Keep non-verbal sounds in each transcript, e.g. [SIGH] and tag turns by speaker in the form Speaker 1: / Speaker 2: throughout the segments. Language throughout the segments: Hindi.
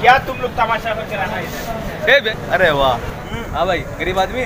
Speaker 1: क्या तुम लोग तमाशा कर रहना
Speaker 2: है अरे वाह। हाँ भाई गरीब आदमी?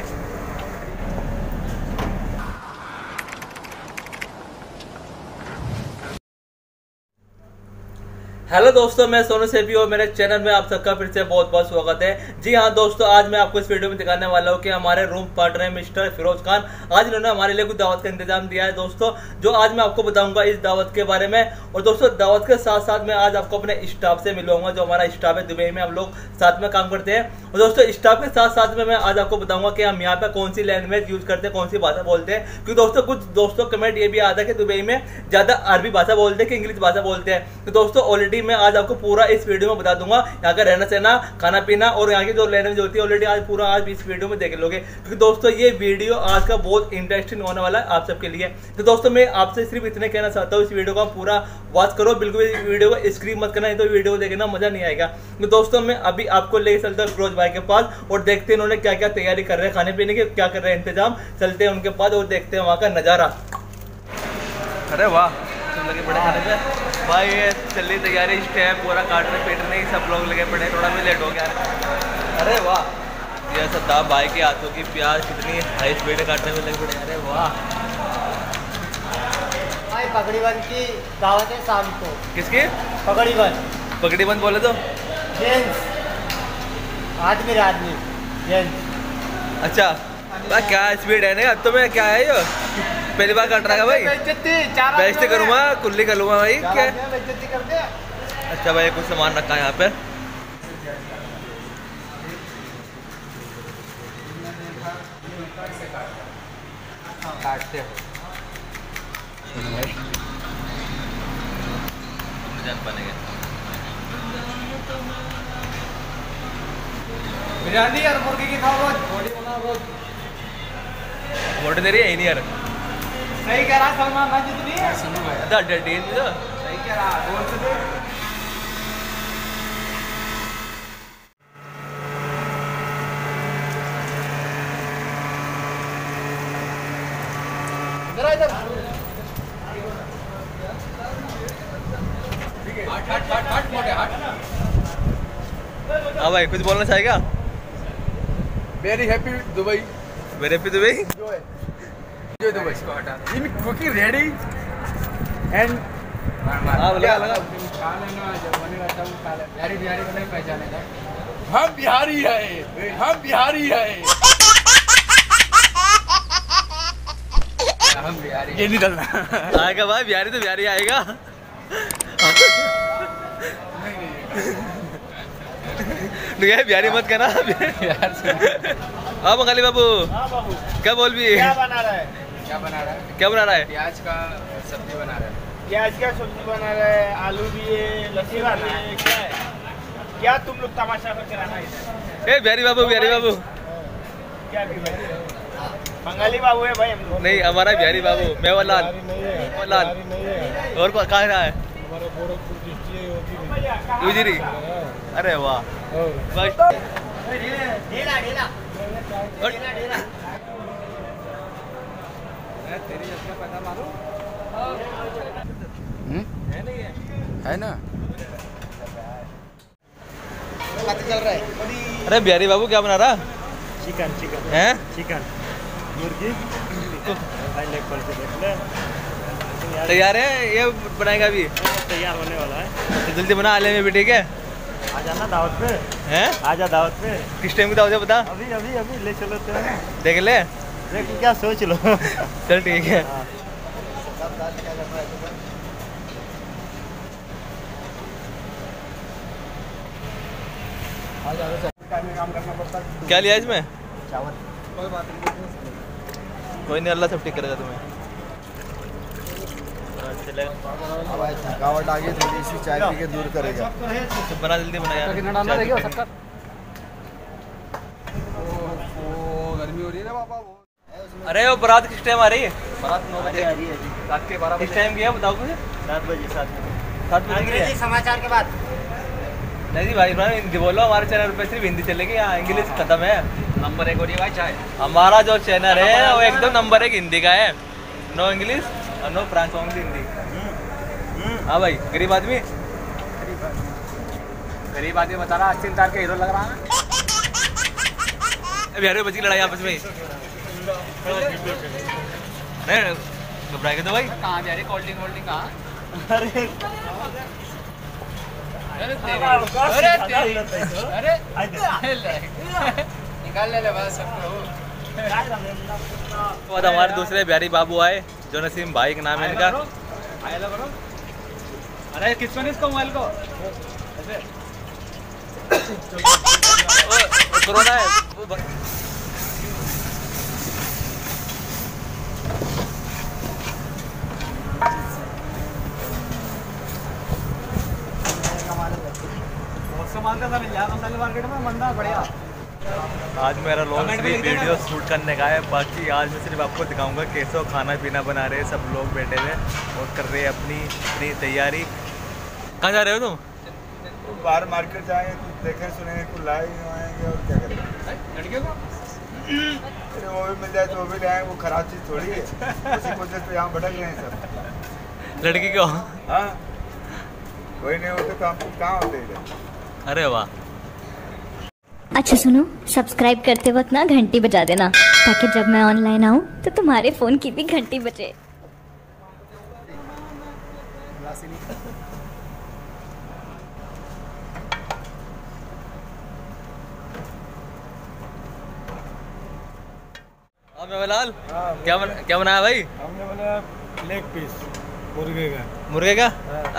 Speaker 2: हेलो दोस्तों, मैं सोनू सेबी और मेरे चैनल में आप सबका फिर से बहुत बहुत स्वागत है। जी हाँ दोस्तों, आज मैं आपको इस वीडियो में दिखाने वाला हूँ कि हमारे रूम पार्टनर है मिस्टर फिरोज खान। आज इन्होंने हमारे लिए कुछ दावत का इंतज़ाम दिया है दोस्तों, जो आज मैं आपको बताऊँगा इस दावत के बारे में। और दोस्तों, दावत के साथ साथ मैं आज आपको अपने स्टाफ से मिलूँगा, जो हमारा स्टाफ है दुबई में, हम लोग साथ में काम करते हैं। और दोस्तों स्टाफ के साथ साथ में मैं आज आपको बताऊँगा कि हम यहाँ पे कौन सी लैंग्वेज यूज़ करते हैं कौन सी भाषा बोलते हैं। क्योंकि दोस्तों, कुछ दोस्तों कमेंट ये भी आता है कि दुबई में ज़्यादा अरबी भाषा बोलते हैं कि इंग्लिश भाषा बोलते हैं। तो दोस्तों ऑलरेडी मैं आज आपको पूरा इस वीडियो में बता दूँगा। यहाँ का रहना सहना, खाना पीना और यहाँ की जो लैंग्वेज होती है ऑलरेडी आज पूरा आज इस वीडियो में देख लोगे। क्योंकि दोस्तों, ये वीडियो आज का बहुत इंटरेस्टिंग होने वाला है आप सबके लिए। तो दोस्तों, मैं आपसे सिर्फ़ इतने कहना चाहता हूँ, इस वीडियो को पूरा वॉच करो। बिल्कुल वीडियो को स्क्रीन मत करना तो वीडियो को देखना मज़ा नहीं आएगा। तो दोस्तों, मैं अभी आपको ले चलता हूँ फिरोज भाई के पास और देखते हैं उन्होंने क्या क्या तैयारी कर रहे हैं खाने पीने की, क्या कर रहे हैं इंतज़ाम। चलते हैं उनके पास और देखते हैं वहाँ का नज़ारा। अरे वाह। तुम लगे बड़े खाने पे भाई ये चल रही तैयारी स्टेप पूरा काटने पीटने ही सब लोग लगे पड़े थोड़ा भी लेट हो गया। अरे वाह। ये सद्दाब भाई के हाथों की प्याज कितनी हाई स्पीड काटने में लगे पड़े अरे वाह।
Speaker 3: भाई पगड़ी बन की दावत है शाम को।
Speaker 2: किसकी?
Speaker 3: पगड़ी बन
Speaker 2: पगड़ी बंद बोले तो?
Speaker 3: जेंट्स। आदमी आदमी जेंट्स।
Speaker 2: अच्छा। भाई क्या स्पीड है ना? अब तो मैं क्या है ये? पहली बार काट रहा है भाई? बेइज्जती करूँगा कुल्ली कर लूँगा भाई क्या अच्छा भाई कुछ सामान रखा है यहाँ पे। काटते हो।
Speaker 1: बिरयानी और मुर्गी की खाओ रोज। बॉडी बनाओ रोज
Speaker 2: वोट दे रही है नहीं यार
Speaker 1: सही कह रहा सलमान खान जितनी है सुनो भाई
Speaker 2: अदा डेढ़ तो
Speaker 1: सही कह रहा ज़ोर से दे
Speaker 3: जरा इधर
Speaker 2: हाँ भाई कुछ बोलना चाहेगा
Speaker 4: Very happy Dubai.
Speaker 2: मेरे पे तो भाई
Speaker 4: Enjoy. Enjoy Dubai. In cooking ready and
Speaker 2: हाँ लगा लगा
Speaker 1: खा लेना जब बनेगा तब खा ले बिहारी बिहारी को नहीं पहचानेगा
Speaker 4: हम बिहारी है। हम बिहारी है।
Speaker 1: हम बिहारी
Speaker 4: ये नहीं डलना।
Speaker 2: आएगा भाई बिहारी तो बिहारी आएगा। नहीं बिहारी मत कहना हाँ बंगाली बाबू।
Speaker 1: हाँ बाबू।
Speaker 2: क्या बोल भी?
Speaker 1: क्या बना रहा? है
Speaker 4: क्या बना रहा है?
Speaker 2: क्या बना रहा है?
Speaker 4: प्याज का सब्ज़ी बना रहा है।
Speaker 1: प्याज का सब्ज़ी बना रहा है आलू भी है लस्सी भी है क्या है? क्या तुम लोग तमाशा करके रहना इधर?
Speaker 2: ए बिहारी बाबू बिहारी बाबू।
Speaker 1: क्या भी भाई? बंगाली बाबू है भाई हम लोग।
Speaker 2: नहीं हमारा बिहारी बाबू मेवालाल मेवालाल और कहाँ रहा है? उजरी अरे वाह। बस
Speaker 3: ढीला ढीला। ढीला ढीला।
Speaker 4: है ना
Speaker 3: चल रहा है।
Speaker 2: अरे बिहारी बाबू क्या बना रहा?
Speaker 5: Chicken chicken.
Speaker 2: हैं?
Speaker 5: चिकन। मुर्गी।
Speaker 2: तैयार है? ये बनाएगा अभी।
Speaker 5: तैयार होने वाला है।
Speaker 2: तो जल्दी बना आले में भी ठीक है?
Speaker 5: आ जाना दावत पे।
Speaker 2: हैं?
Speaker 5: आ जा दावत पे।
Speaker 2: किस टाइम की दावत है बता।
Speaker 5: अभी अभी अभी ले चलो तो
Speaker 2: देख ले।
Speaker 5: देख क्या सोच लो।
Speaker 2: चल ठीक है।
Speaker 5: हाँ।
Speaker 2: क्या लिया इसमें? कोई नहीं अल्लाह सब ठीक करेगा तुम्हें।
Speaker 4: थकावट आ गई थोड़ी सी चाय पी के दूर करेगा।
Speaker 2: तो बना जल्दी बना यार। पी के।
Speaker 4: गर्मी हो रही है ना पापा
Speaker 2: अरे वो बारात किस टाइम आ रही है?
Speaker 4: बारात नौ बजे आ रही है जी।
Speaker 2: रात के बारह किस टाइम की है बताओ मुझे?
Speaker 5: सात बजे सात बजे।
Speaker 2: सात बजे
Speaker 3: अंग्रेज़ी समाचार के बाद।
Speaker 2: नहीं जी भाई इमरान हिंदी बोलो हमारे चैनल पे सिर्फ़ हिंदी चलेगी यहाँ इंग्लिश खत्म है।
Speaker 4: नंबर एक और ये भाई चाय
Speaker 2: हमारा जो चैनल है वो एकदम नंबर एक हिंदी का है। नो इंग्लिश और नो फ्रांस ओनली हिंदी। हाँ भाई गरीब आदमी?
Speaker 1: गरीब आदमी। बता रहा अस्सी तार के हीरो लग रहा है
Speaker 2: बिहारी बची लड़ाई आपस में। नहीं घबराएँगे तो भाई।
Speaker 1: कहाँ जा रही? कोल्ड ड्रिंक वोल्ड ड्रिंक कहाँ?
Speaker 5: अरे।
Speaker 1: अरे
Speaker 5: अरे
Speaker 1: अरे निकाल ले ले बस सबको
Speaker 2: उसके बाद हमारे दूसरे बिहारी बाबू आए जो नसीम भाई का नाम है इनका।
Speaker 1: अरे किसको इसको मोबाइल को?
Speaker 2: कोरोना है वो ब-
Speaker 1: सामान का सब मिल जाएगा मसाले मार्केट में मंदा बढ़िया
Speaker 2: आज मेरा लॉन्ग
Speaker 1: देना।
Speaker 2: वीडियो शूट करने का है। बाकी आज मैं सिर्फ़ आपको दिखाऊँगा कैसे खाना पीना बना रहे हैं। सब लोग बैठे हुए और कर रहे हैं अपनी अपनी तैयारी। कहाँ जा रहे हो तुम?
Speaker 5: बाहर मार्केट जाएँगे कुछ देखें सुनेंगे कुछ लाएँगे आएँगे और क्या करेंगे
Speaker 1: लड़कियों को?
Speaker 5: वो भी मिल जाए तो वो भी ले आएँगे वो खराब चीज़ थोड़ी है। उसी कोशिश पे यहाँ भटक रहे हैं सब।
Speaker 2: लड़की को
Speaker 5: हाँ। कोई नहीं होते तो हम कहाँ होते इधर
Speaker 2: अरे वाह।
Speaker 6: अच्छा सुनो सब्सक्राइब करते वक्त ना घंटी बजा देना ताकि जब मैं ऑनलाइन आऊँ तो तुम्हारे फ़ोन की भी घंटी बजे।
Speaker 2: हाँ मेवालाल क्या बन, क्या बनाया भाई?
Speaker 5: हमने बोला लेग पीस मुर्गे का।
Speaker 2: मुर्गे का?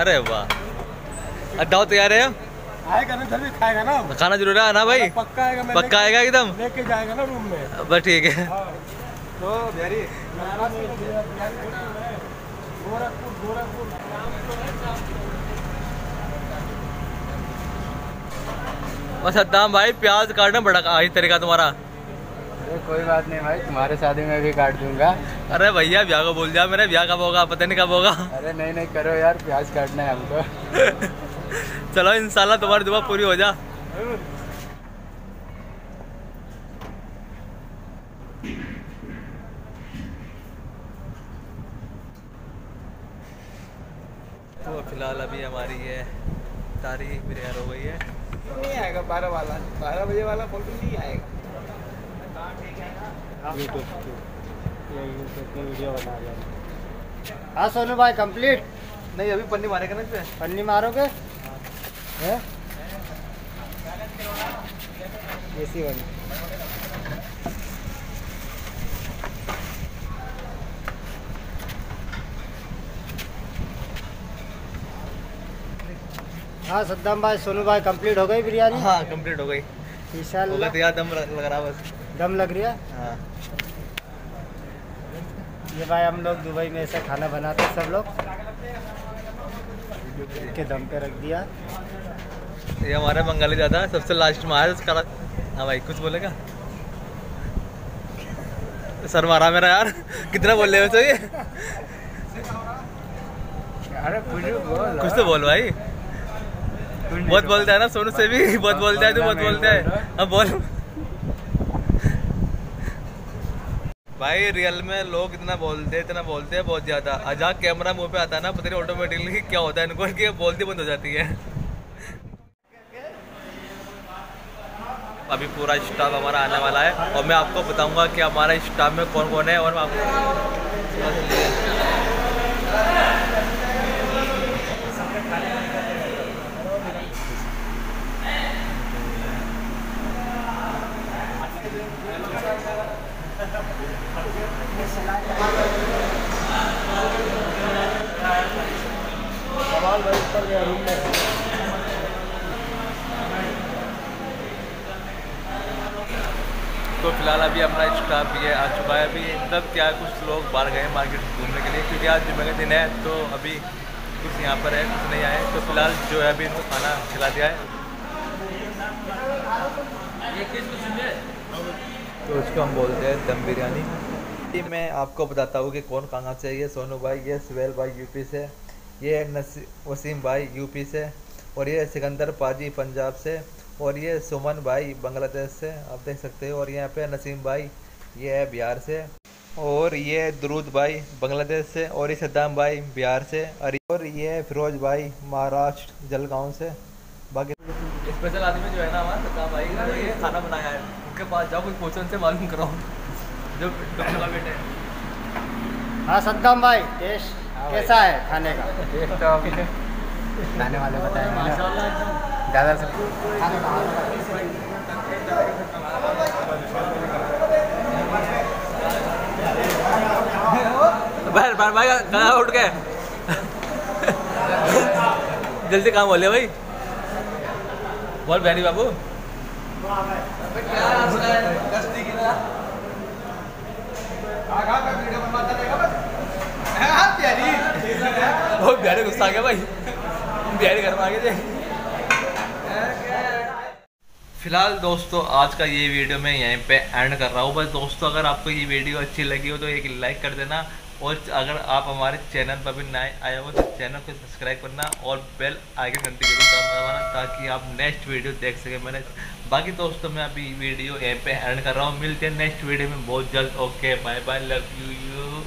Speaker 2: अरे वाह। अड्डाओ तैयार है?
Speaker 5: आएगा ना घर खाएगा ना।
Speaker 2: खाना ज़रूर है ना भाई।
Speaker 5: पक्का आएगा मैं
Speaker 2: पक्का आएगा एकदम?
Speaker 5: लेके जाएगा ना रूम में।
Speaker 2: बस ठीक है।
Speaker 5: तो बिहारी गोरखपुर गोरखपुर।
Speaker 2: बस सद्दाम भाई प्याज काटना बड़ा आई तरीका तुम्हारा।
Speaker 1: अरे कोई बात नहीं भाई तुम्हारे शादी में भी काट दूँगा।
Speaker 2: अरे भैया ब्याह को बोल दिया मेरे ब्याह कब होगा? पता नहीं कब होगा।
Speaker 1: अरे नहीं नहीं करो यार प्याज काटना है हमको। [LAUGHS]
Speaker 2: चलो इंशाल्लाह तुम्हारी दुआ पूरी हो जा। तो फ़िलहाल अभी हमारी ये तारीख भी हो गई है।
Speaker 1: नहीं आएगा बारह वाला बारह बजे वाला फ़ोटो नहीं आएगा।
Speaker 3: वीडियो बना लिया हाँ। सोनू भाई कंप्लीट
Speaker 2: नहीं अभी पन्नी मारेगा ना
Speaker 3: पन्नी मारोगे? हैं? एसी हाँ सद्दाम भाई सोनू भाई कंप्लीट हो गई बिरयानी?
Speaker 2: हाँ कंप्लीट हो गई।
Speaker 3: इंशाल्लाह।
Speaker 2: दम लग रहा बस।
Speaker 3: दम लग रही है?
Speaker 2: हाँ।
Speaker 3: ये भाई हम लोग दुबई में ऐसा खाना बनाते सब लोग। के दम पे रख दिया।
Speaker 2: ये हमारा बंगाली ज़्यादा है सबसे लास्ट में आया उसका हाँ भाई कुछ बोलेगा? सर मारा मेरा यार। कितना बोल रहे हो तो ये?
Speaker 1: अरे कुछ बोल
Speaker 2: कुछ तो बोल भाई। बहुत बोलता है ना सोनू से भी। बहुत बोलता है तू बहुत बोलता है। अब बोल। भाई रियल में लोग इतना बोलते हैं इतना बोलते हैं बहुत ज़्यादा। जहाँ कैमरा मुँह पे आता है ना पता नहीं ऑटोमेटिकली क्या होता है इनको कि बोलती बंद हो जाती है। अभी पूरा स्टाफ हमारा आने वाला है और मैं आपको बताऊँगा कि हमारा स्टाफ में कौन कौन है और मैं। आपको तो फ़िलहाल अभी हमारा स्टाफ ये आ चुका है। अभी तब क्या है, कुछ लोग बाहर गए मार्केट घूमने के लिए क्योंकि आज जुम्मे का दिन है तो अभी कुछ यहाँ पर है कुछ नहीं आए तो फ़िलहाल जो है अभी इनको खाना खिला दिया है। तो उसको हम बोलते हैं दम बिरयानी। मैं आपको बताता हूँ कि कौन कहाँ से ये सोनू भाई ये सुहेल भाई यूपी से ये नसी वसीम भाई यूपी से और ये सिकंदर पाजी पंजाब से और ये सुमन भाई बांग्लादेश से आप देख सकते हो और यहाँ पे नसीम भाई ये है बिहार से। और ये दरूद भाई बांग्लादेश से और ये सद्दाम भाई बिहार से और ये फिरोज भाई महाराष्ट्र जलगांव से। बाकी स्पेशल आदमी जो है ना हमारा सत्ता भाई का ये खाना बनाया है। उनके पास जाओ कुछ क्वेश्चन से मालूम करो जो डॉक्टर का बेटे हैं।
Speaker 3: हाँ सद्दाम भाई टेस्ट कैसा है खाने का?
Speaker 5: खाने वाले बताएँगे ज़्यादा से।
Speaker 2: बाहर बाहर भाई कहाँ उठ गए। जल्दी काम बोले भाई। बोल बहनी बाबू। वो बिहारी गुस्सा आ गया भाई। बिहारी घर में आ गए थे फ़िलहाल दोस्तों, आज का ये वीडियो मैं यहीं पे एंड कर रहा हूँ। बस दोस्तों, अगर आपको ये वीडियो अच्छी लगी हो तो एक लाइक कर देना। और अगर आप हमारे चैनल पर भी नए आए हो तो चैनल को सब्सक्राइब करना और बेल आइकन घंटी ज़रूर दबाना, ताकि आप नेक्स्ट वीडियो देख सकें। मैंने बाकी दोस्तों, मैं अभी वीडियो यहीं पे एंड कर रहा हूँ। मिलते हैं नेक्स्ट वीडियो में। बहुत जल्द। Okay bye bye love you you